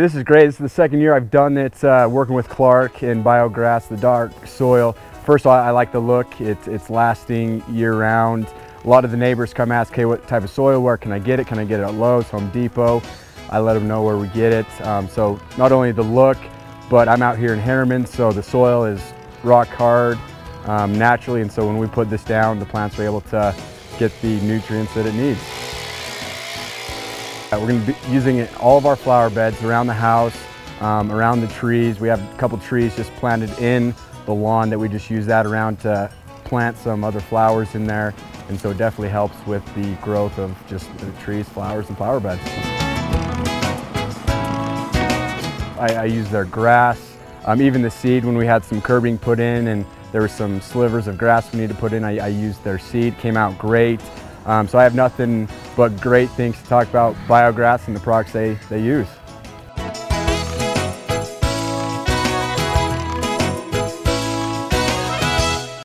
this is great. This is the second year I've done it uh, working with Clark in biograss, the dark soil. First of all, I like the look. It's, it's lasting year round. A lot of the neighbors come ask, hey, what type of soil, where can I get it? Can I get it at Lowe's, Home Depot? I let them know where we get it. Um, so not only the look, but I'm out here in Harriman, so the soil is rock hard um, naturally, and so when we put this down, the plants are able to get the nutrients that it needs. We're going to be using it all of our flower beds around the house, um, around the trees. We have a couple trees just planted in the lawn that we just use that around to plant some other flowers in there. And so it definitely helps with the growth of just the trees, flowers, and flower beds. I, I use their grass, um, even the seed when we had some curbing put in and there were some slivers of grass we needed to put in. I, I used their seed, came out great. Um, so I have nothing but great things to talk about biograss and the products they, they use.